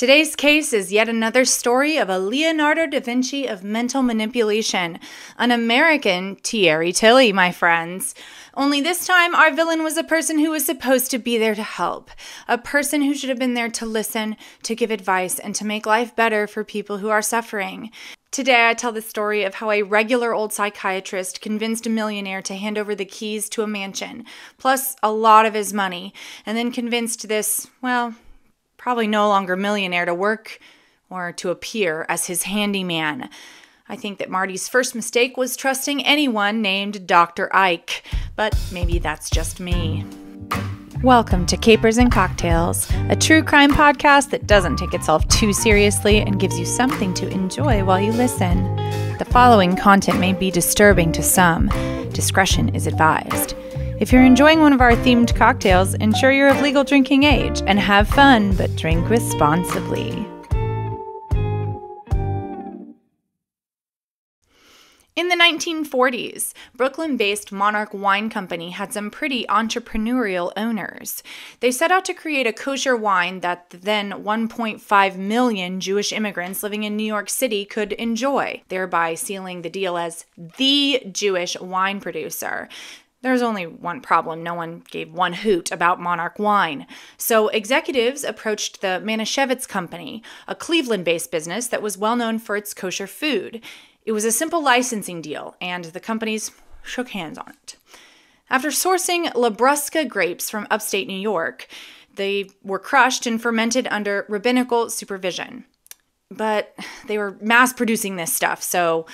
Today's case is yet another story of a Leonardo da Vinci of mental manipulation, an American Thierry Tilly, my friends. Only this time, our villain was a person who was supposed to be there to help, a person who should have been there to listen, to give advice, and to make life better for people who are suffering. Today, I tell the story of how a regular old psychiatrist convinced a millionaire to hand over the keys to a mansion, plus a lot of his money, and then convinced this, well, probably no longer millionaire to work or to appear as his handyman. I think that Marty's first mistake was trusting anyone named Dr. Ike, but maybe that's just me. Welcome to Capers and Cocktails, a true crime podcast that doesn't take itself too seriously and gives you something to enjoy while you listen. The following content may be disturbing to some. Discretion is advised. If you're enjoying one of our themed cocktails, ensure you're of legal drinking age and have fun, but drink responsibly. In the 1940s, Brooklyn based Monarch Wine Company had some pretty entrepreneurial owners. They set out to create a kosher wine that the then 1.5 million Jewish immigrants living in New York City could enjoy, thereby sealing the deal as the Jewish wine producer. There's only one problem. No one gave one hoot about Monarch wine. So executives approached the Manischewitz Company, a Cleveland based business that was well known for its kosher food. It was a simple licensing deal, and the companies shook hands on it. After sourcing Labrusca grapes from upstate New York, they were crushed and fermented under rabbinical supervision. But they were mass producing this stuff, so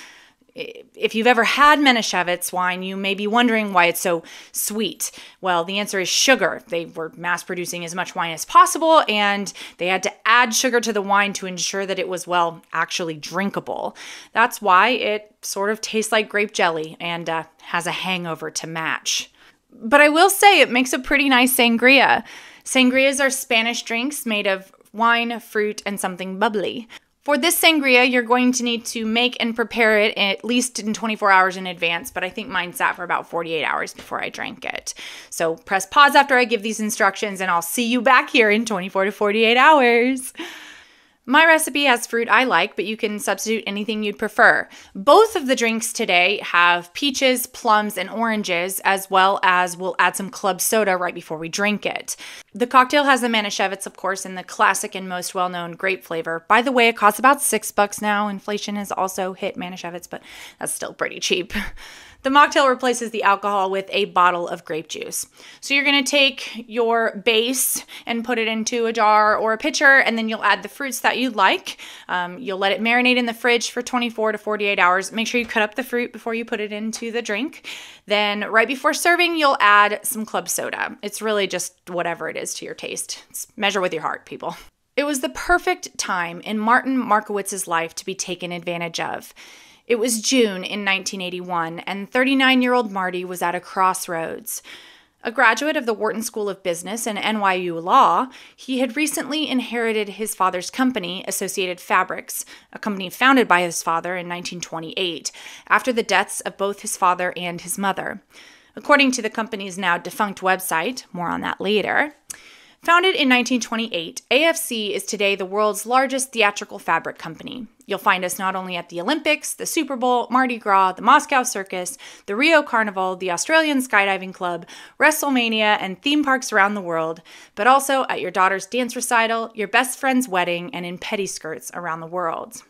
if you've ever had Manischewitz wine, you may be wondering why it's so sweet. Well, the answer is sugar. They were mass producing as much wine as possible, and they had to add sugar to the wine to ensure that it was, well, actually drinkable. That's why it sort of tastes like grape jelly and uh, has a hangover to match. But I will say it makes a pretty nice sangria. Sangrias are Spanish drinks made of wine, fruit, and something bubbly. For this sangria, you're going to need to make and prepare it at least in 24 hours in advance, but I think mine sat for about 48 hours before I drank it. So press pause after I give these instructions, and I'll see you back here in 24 to 48 hours. My recipe has fruit I like, but you can substitute anything you'd prefer. Both of the drinks today have peaches, plums, and oranges, as well as we'll add some club soda right before we drink it. The cocktail has the Manischewitz, of course, in the classic and most well-known grape flavor. By the way, it costs about six bucks now. Inflation has also hit Manischewitz, but that's still pretty cheap. The mocktail replaces the alcohol with a bottle of grape juice. So you're to take your base and put it into a jar or a pitcher, and then you'll add the fruits that you like. Um, you'll let it marinate in the fridge for 24 to 48 hours. Make sure you cut up the fruit before you put it into the drink. Then, right before serving, you'll add some club soda. It's really just whatever it is to your taste. It's measure with your heart, people. It was the perfect time in Martin Markowitz's life to be taken advantage of. It was June in 1981, and 39 year old Marty was at a crossroads. A graduate of the Wharton School of Business and NYU Law, he had recently inherited his father's company, Associated Fabrics, a company founded by his father in 1928, after the deaths of both his father and his mother. According to the company's now defunct website, more on that later, Founded in 1928, AFC is today the world's largest theatrical fabric company. You'll find us not only at the Olympics, the Super Bowl, Mardi Gras, the Moscow Circus, the Rio Carnival, the Australian Skydiving Club, WrestleMania, and theme parks around the world, but also at your daughter's dance recital, your best friend's wedding, and in pettiskirts around the world.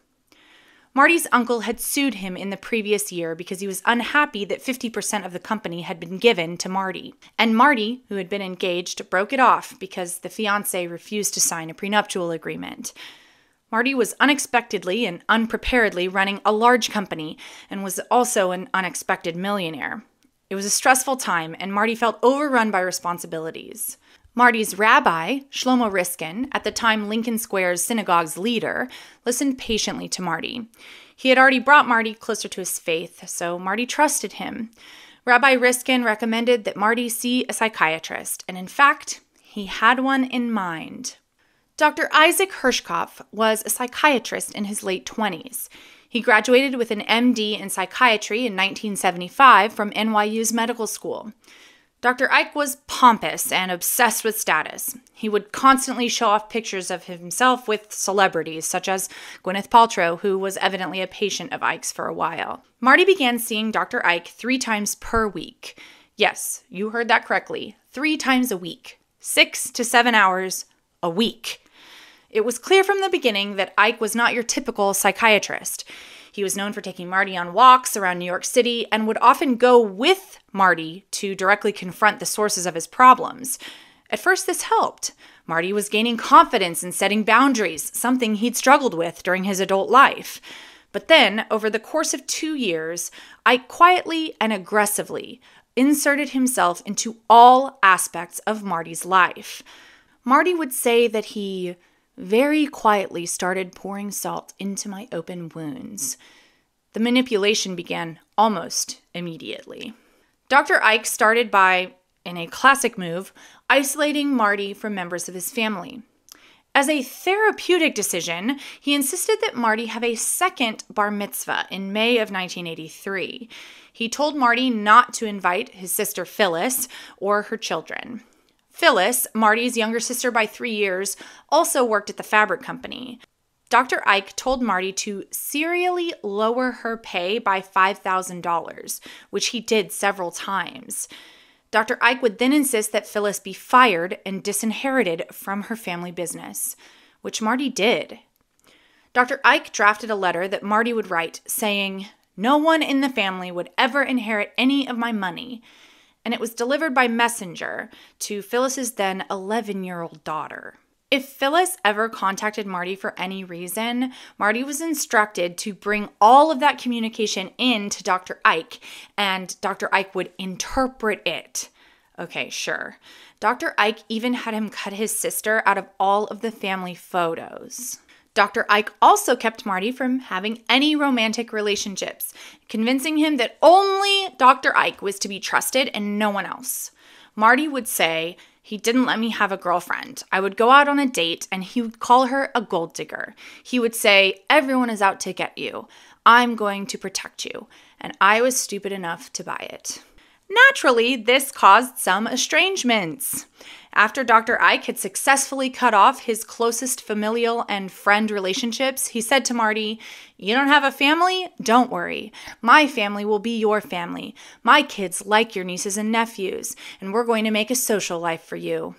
Marty's uncle had sued him in the previous year because he was unhappy that 50% of the company had been given to Marty. And Marty, who had been engaged, broke it off because the fiance refused to sign a prenuptial agreement. Marty was unexpectedly and unpreparedly running a large company and was also an unexpected millionaire. It was a stressful time, and Marty felt overrun by responsibilities. Marty's rabbi, Shlomo Riskin, at the time Lincoln Square's synagogue's leader, listened patiently to Marty. He had already brought Marty closer to his faith, so Marty trusted him. Rabbi Riskin recommended that Marty see a psychiatrist, and in fact, he had one in mind. Dr. Isaac Herschkopf was a psychiatrist in his late 20s. He graduated with an MD in psychiatry in 1975 from NYU's medical school. Dr. Ike was pompous and obsessed with status. He would constantly show off pictures of himself with celebrities, such as Gwyneth Paltrow, who was evidently a patient of Ike's for a while. Marty began seeing Dr. Ike three times per week. Yes, you heard that correctly. Three times a week. Six to seven hours a week. It was clear from the beginning that Ike was not your typical psychiatrist. He was known for taking Marty on walks around New York City and would often go with Marty to directly confront the sources of his problems. At first, this helped. Marty was gaining confidence in setting boundaries, something he'd struggled with during his adult life. But then, over the course of two years, Ike quietly and aggressively inserted himself into all aspects of Marty's life. Marty would say that he very quietly started pouring salt into my open wounds. The manipulation began almost immediately. Dr. Ike started by, in a classic move, isolating Marty from members of his family. As a therapeutic decision, he insisted that Marty have a second bar mitzvah in May of 1983. He told Marty not to invite his sister Phyllis or her children. Phyllis, Marty's younger sister by three years, also worked at the fabric company. Dr. Ike told Marty to serially lower her pay by $5,000, which he did several times. Dr. Ike would then insist that Phyllis be fired and disinherited from her family business, which Marty did. Dr. Ike drafted a letter that Marty would write saying, No one in the family would ever inherit any of my money and it was delivered by messenger to Phyllis's then 11 year old daughter. If Phyllis ever contacted Marty for any reason, Marty was instructed to bring all of that communication in to Dr. Ike, and Dr. Ike would interpret it. Okay, sure. Dr. Ike even had him cut his sister out of all of the family photos. Dr. Ike also kept Marty from having any romantic relationships, convincing him that only Dr. Ike was to be trusted and no one else. Marty would say, he didn't let me have a girlfriend. I would go out on a date and he would call her a gold digger. He would say, Everyone is out to get you. I'm going to protect you. And I was stupid enough to buy it. Naturally, this caused some estrangements. After Dr. Ike had successfully cut off his closest familial and friend relationships, he said to Marty, You don't have a family? Don't worry. My family will be your family. My kids like your nieces and nephews, and we're going to make a social life for you.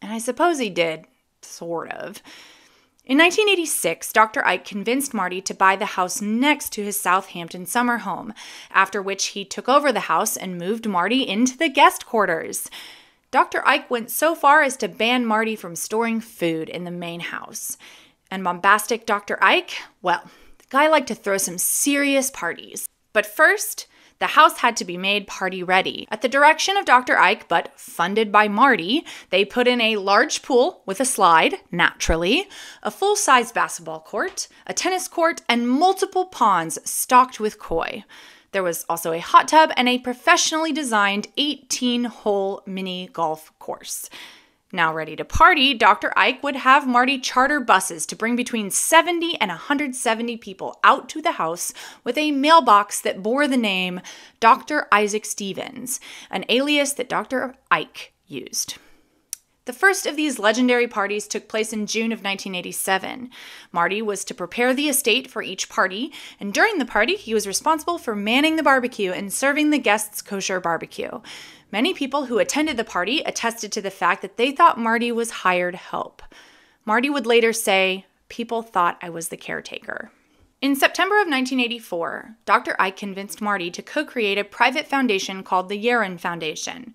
And I suppose he did, sort of. In 1986, Dr. Ike convinced Marty to buy the house next to his Southampton summer home, after which he took over the house and moved Marty into the guest quarters. Dr. Ike went so far as to ban Marty from storing food in the main house. And bombastic Dr. Ike? Well, the guy liked to throw some serious parties. But first, the house had to be made party ready. At the direction of Dr. Ike, but funded by Marty, they put in a large pool with a slide, naturally, a full size basketball court, a tennis court, and multiple ponds stocked with koi. There was also a hot tub and a professionally designed 18 hole mini golf course. Now ready to party, Dr. Ike would have Marty charter buses to bring between 70 and 170 people out to the house with a mailbox that bore the name Dr. Isaac Stevens, an alias that Dr. Ike used. The first of these legendary parties took place in June of 1987. Marty was to prepare the estate for each party, and during the party, he was responsible for manning the barbecue and serving the guests kosher barbecue. Many people who attended the party attested to the fact that they thought Marty was hired help. Marty would later say, People thought I was the caretaker. In September of 1984, Dr. Ike convinced Marty to co create a private foundation called the Yaron Foundation.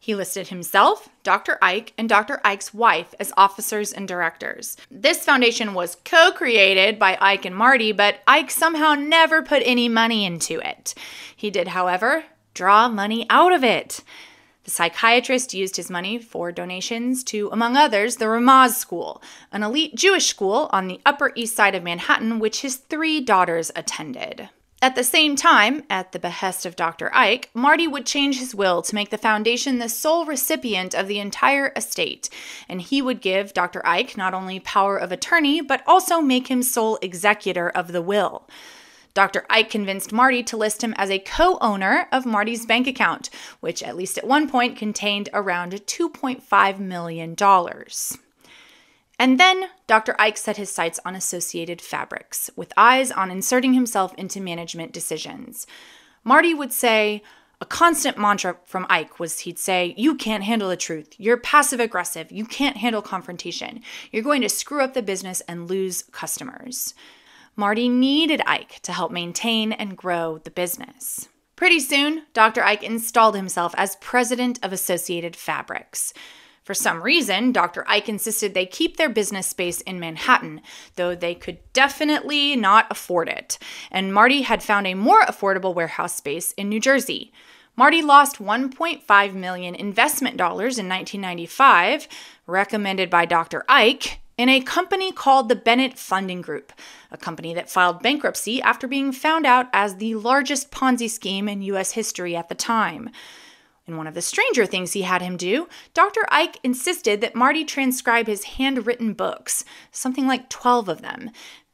He listed himself, Dr. Ike, and Dr. Ike's wife as officers and directors. This foundation was co created by Ike and Marty, but Ike somehow never put any money into it. He did, however, draw money out of it. The psychiatrist used his money for donations to, among others, the Ramaz School, an elite Jewish school on the Upper East Side of Manhattan, which his three daughters attended. At the same time, at the behest of Dr. Ike, Marty would change his will to make the foundation the sole recipient of the entire estate, and he would give Dr. Ike not only power of attorney, but also make him sole executor of the will. Dr. Ike convinced Marty to list him as a co owner of Marty's bank account, which at least at one point contained around $2.5 million. And then Dr. Ike set his sights on Associated Fabrics, with eyes on inserting himself into management decisions. Marty would say, a constant mantra from Ike was he'd say, You can't handle the truth. You're passive aggressive. You can't handle confrontation. You're going to screw up the business and lose customers. Marty needed Ike to help maintain and grow the business. Pretty soon, Dr. Ike installed himself as president of Associated Fabrics. For some reason, Dr. Ike insisted they keep their business space in Manhattan, though they could definitely not afford it. And Marty had found a more affordable warehouse space in New Jersey. Marty lost 1.5 million investment dollars in 1995, recommended by Dr. Ike, in a company called the Bennett Funding Group, a company that filed bankruptcy after being found out as the largest Ponzi scheme in US history at the time. In one of the stranger things he had him do, Dr. Ike insisted that Marty transcribe his handwritten books, something like 12 of them.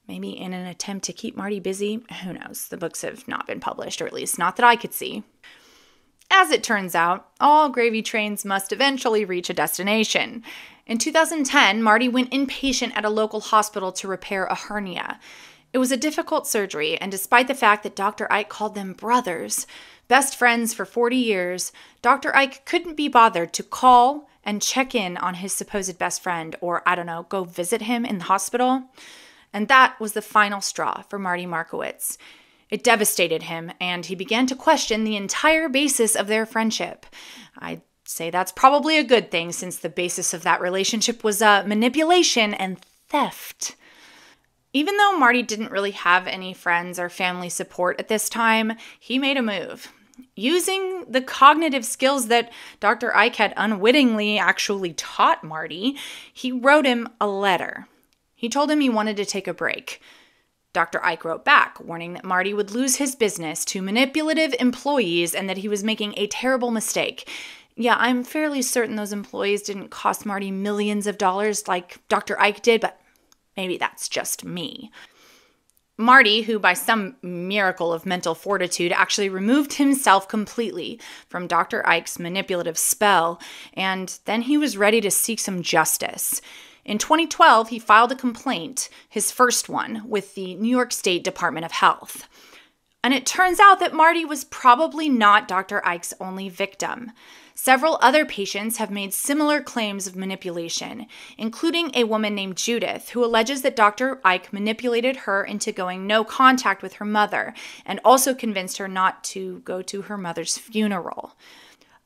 Maybe in an attempt to keep Marty busy. Who knows? The books have not been published, or at least not that I could see. As it turns out, all gravy trains must eventually reach a destination. In 2010, Marty went inpatient at a local hospital to repair a hernia. It was a difficult surgery, and despite the fact that Dr. Ike called them brothers, best friends for 40 years, Dr. Ike couldn't be bothered to call and check in on his supposed best friend, or I don't know, go visit him in the hospital. And that was the final straw for Marty Markowitz. It devastated him, and he began to question the entire basis of their friendship. I'd say that's probably a good thing since the basis of that relationship was uh, manipulation and theft. Even though Marty didn't really have any friends or family support at this time, he made a move. Using the cognitive skills that Dr. Ike had unwittingly actually taught Marty, he wrote him a letter. He told him he wanted to take a break. Dr. Ike wrote back, warning that Marty would lose his business to manipulative employees and that he was making a terrible mistake. Yeah, I'm fairly certain those employees didn't cost Marty millions of dollars like Dr. Ike did, but maybe that's just me. Marty, who by some miracle of mental fortitude actually removed himself completely from Dr. Ike's manipulative spell, and then he was ready to seek some justice. In 2012, he filed a complaint, his first one, with the New York State Department of Health. And it turns out that Marty was probably not Dr. Ike's only victim. Several other patients have made similar claims of manipulation, including a woman named Judith, who alleges that Dr. Ike manipulated her into going no contact with her mother and also convinced her not to go to her mother's funeral.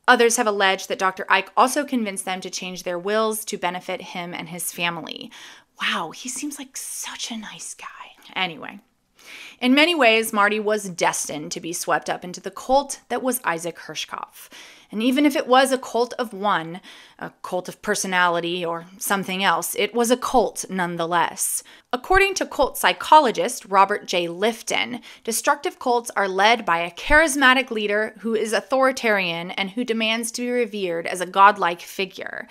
Others have alleged that Dr. Ike also convinced them to change their wills to benefit him and his family. Wow, he seems like such a nice guy. Anyway, in many ways, Marty was destined to be swept up into the cult that was Isaac Herschkopf. And even if it was a cult of one, a cult of personality, or something else, it was a cult nonetheless. According to cult psychologist Robert J. Lifton, destructive cults are led by a charismatic leader who is authoritarian and who demands to be revered as a godlike figure.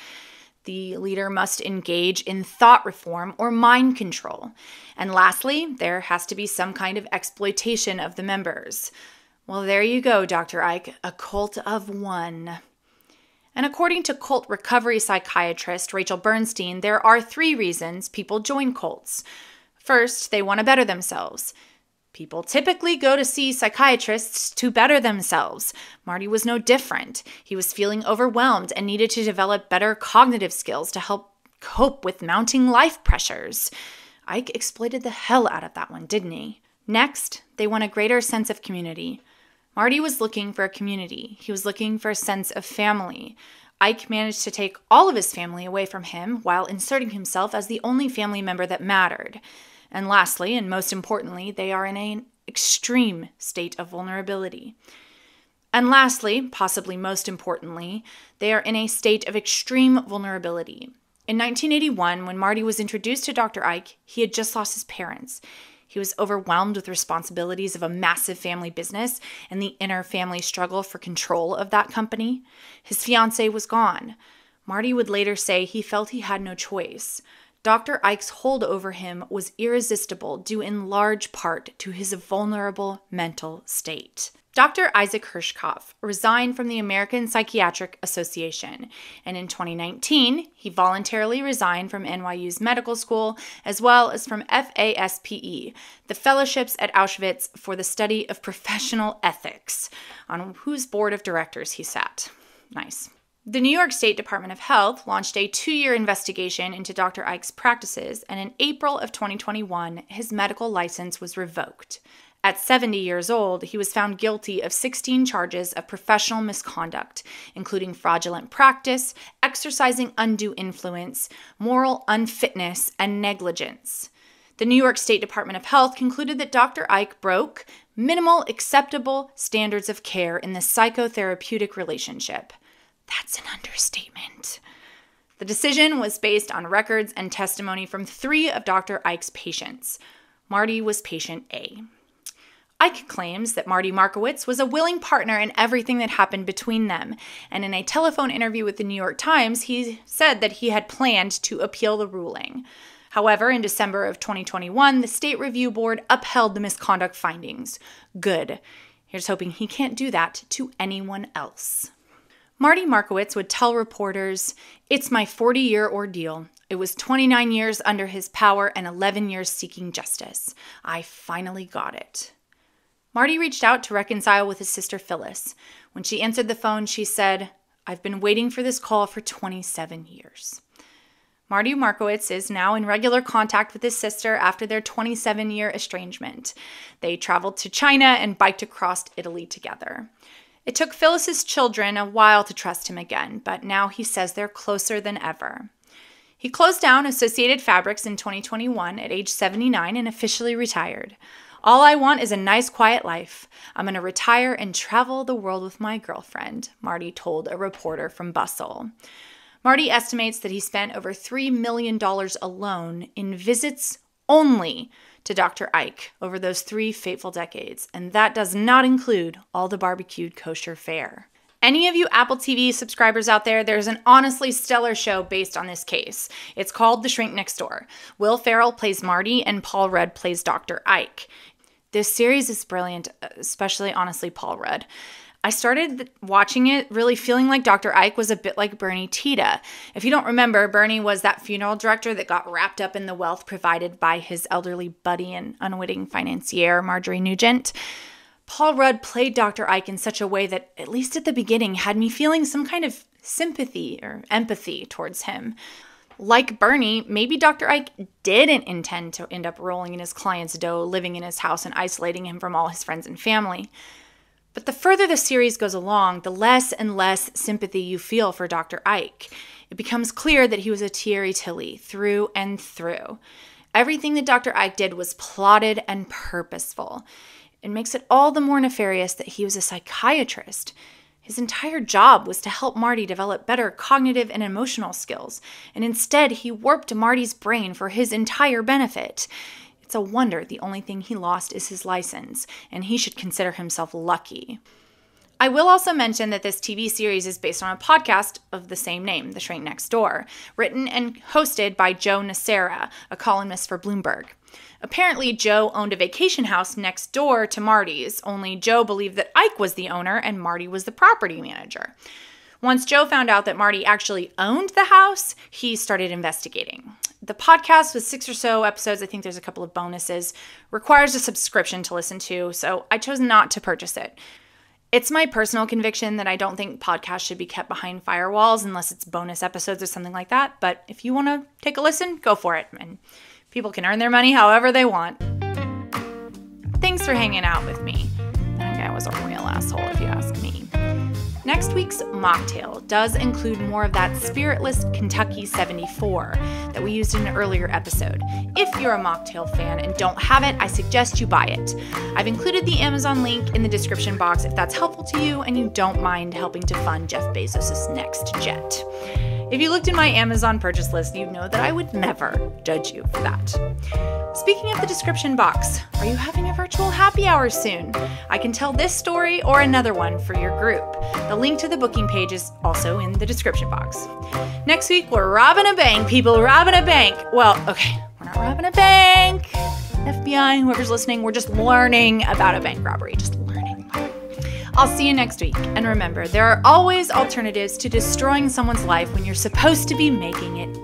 The leader must engage in thought reform or mind control. And lastly, there has to be some kind of exploitation of the members. Well, there you go, Dr. Ike, a cult of one. And according to cult recovery psychiatrist Rachel Bernstein, there are three reasons people join cults. First, they want to better themselves. People typically go to see psychiatrists to better themselves. Marty was no different. He was feeling overwhelmed and needed to develop better cognitive skills to help cope with mounting life pressures. Ike exploited the hell out of that one, didn't he? Next, they want a greater sense of community. Marty was looking for a community. He was looking for a sense of family. Ike managed to take all of his family away from him while inserting himself as the only family member that mattered. And lastly, and most importantly, they are in an extreme state of vulnerability. And lastly, possibly most importantly, they are in a state of extreme vulnerability. In 1981, when Marty was introduced to Dr. Ike, he had just lost his parents. He was overwhelmed with responsibilities of a massive family business and the inner family struggle for control of that company. His fiancee was gone. Marty would later say he felt he had no choice. Dr. Ike's hold over him was irresistible, due in large part to his vulnerable mental state. Dr. Isaac Herschkopf resigned from the American Psychiatric Association, and in 2019, he voluntarily resigned from NYU's medical school as well as from FASPE, the fellowships at Auschwitz for the study of professional ethics, on whose board of directors he sat. Nice. The New York State Department of Health launched a two year investigation into Dr. Ike's practices, and in April of 2021, his medical license was revoked. At 70 years old, he was found guilty of 16 charges of professional misconduct, including fraudulent practice, exercising undue influence, moral unfitness, and negligence. The New York State Department of Health concluded that Dr. Ike broke minimal acceptable standards of care in the psychotherapeutic relationship. That's an understatement. The decision was based on records and testimony from three of Dr. Ike's patients. Marty was patient A. Ike claims that Marty Markowitz was a willing partner in everything that happened between them, and in a telephone interview with the New York Times, he said that he had planned to appeal the ruling. However, in December of 2021, the State Review Board upheld the misconduct findings. Good. Here's hoping he can't do that to anyone else. Marty Markowitz would tell reporters, It's my 40 year ordeal. It was 29 years under his power and 11 years seeking justice. I finally got it. Marty reached out to reconcile with his sister Phyllis. When she answered the phone, she said, I've been waiting for this call for 27 years. Marty Markowitz is now in regular contact with his sister after their 27 year estrangement. They traveled to China and biked across Italy together. It took Phyllis's children a while to trust him again, but now he says they're closer than ever. He closed down Associated Fabrics in 2021 at age 79 and officially retired. All I want is a nice, quiet life. I'm going to retire and travel the world with my girlfriend, Marty told a reporter from Bustle. Marty estimates that he spent over $3 million alone in visits only to Dr. Ike over those three fateful decades, and that does not include all the barbecued kosher fare. Any of you Apple TV subscribers out there, there's an honestly stellar show based on this case. It's called The Shrink Next Door. Will Ferrell plays Marty, and Paul Rudd plays Dr. Ike. This series is brilliant, especially honestly Paul Rudd. I started watching it really feeling like Dr. Ike was a bit like Bernie Tiede. If you don't remember, Bernie was that funeral director that got wrapped up in the wealth provided by his elderly buddy and unwitting financier, Marjorie Nugent. Paul Rudd played Dr. Ike in such a way that, at least at the beginning, had me feeling some kind of sympathy or empathy towards him like Bernie, maybe Dr. Ike didn't intend to end up rolling in his client's dough, living in his house, and isolating him from all his friends and family. But the further the series goes along, the less and less sympathy you feel for Dr. Ike. It becomes clear that he was a Thierry Tilly through and through. Everything that Dr. Ike did was plotted and purposeful. It makes it all the more nefarious that he was a psychiatrist. His entire job was to help Marty develop better cognitive and emotional skills, and instead he warped Marty's brain for his entire benefit. It's a wonder the only thing he lost is his license, and he should consider himself lucky. I will also mention that this TV series is based on a podcast of the same name, The Shrink Next Door, written and hosted by Joe Nocera, a columnist for Bloomberg. Apparently, Joe owned a vacation house next door to Marty's, only Joe believed that Ike was the owner and Marty was the property manager. Once Joe found out that Marty actually owned the house, he started investigating. The podcast with six or so episodes, I think there's a couple of bonuses, requires a subscription to listen to, so I chose not to purchase it. It's my personal conviction that I don't think podcasts should be kept behind firewalls unless it's bonus episodes or something like that. But if you want to take a listen, go for it. And People can earn their money however they want. Thanks for hanging out with me. That guy was a real asshole, if you ask me. Next week's mocktail does include more of that spiritless Kentucky 74 that we used in an earlier episode. If you're a mocktail fan and don't have it, I suggest you buy it. I've included the Amazon link in the description box if that's helpful to you and you don't mind helping to fund Jeff Bezos' next jet. If you looked in my Amazon purchase list, you'd know that I would never judge you for that. Speaking of the description box, are you having a virtual happy hour soon? I can tell this story or another one for your group. The link to the booking page is also in the description box. Next week, we're robbing a bank, people, robbing a bank. Well, okay, we're not robbing a bank. FBI, whoever's listening, we're just learning about a bank robbery. Just learning. I'll see you next week. And remember, there are always alternatives to destroying someone's life when you're supposed to be making it